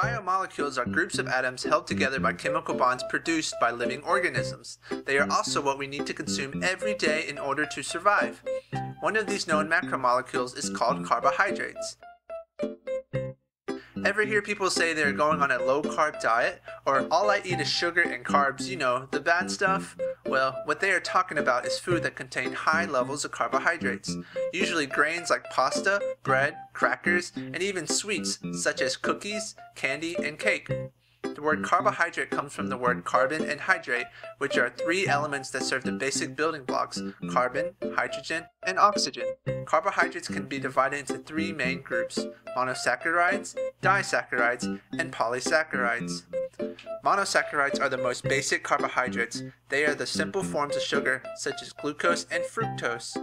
Biomolecules are groups of atoms held together by chemical bonds produced by living organisms. They are also what we need to consume every day in order to survive. One of these known macromolecules is called carbohydrates. Ever hear people say they're going on a low carb diet? Or all I eat is sugar and carbs, you know, the bad stuff? Well, what they are talking about is food that contain high levels of carbohydrates, usually grains like pasta, bread, crackers, and even sweets such as cookies, candy, and cake. The word carbohydrate comes from the word carbon and hydrate, which are three elements that serve the basic building blocks carbon, hydrogen, and oxygen. Carbohydrates can be divided into three main groups monosaccharides, disaccharides, and polysaccharides. Monosaccharides are the most basic carbohydrates. They are the simple forms of sugar, such as glucose and fructose.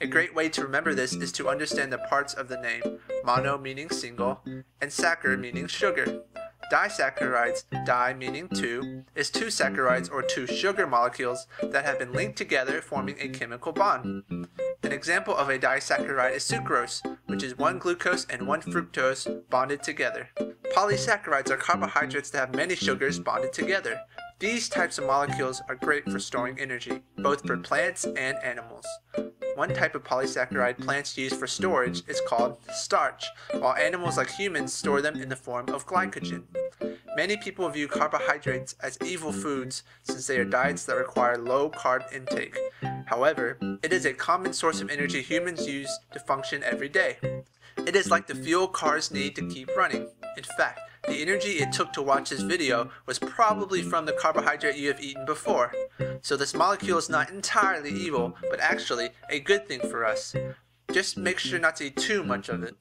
A great way to remember this is to understand the parts of the name mono meaning single, and saccharide meaning sugar. Disaccharides, di meaning two, is two saccharides or two sugar molecules that have been linked together forming a chemical bond. An example of a disaccharide is sucrose, which is one glucose and one fructose bonded together. Polysaccharides are carbohydrates that have many sugars bonded together. These types of molecules are great for storing energy, both for plants and animals. One type of polysaccharide plants use for storage is called starch, while animals like humans store them in the form of glycogen. Many people view carbohydrates as evil foods since they are diets that require low carb intake. However, it is a common source of energy humans use to function every day. It is like the fuel cars need to keep running. In fact, the energy it took to watch this video was probably from the carbohydrate you have eaten before. So this molecule is not entirely evil, but actually a good thing for us. Just make sure not to eat too much of it.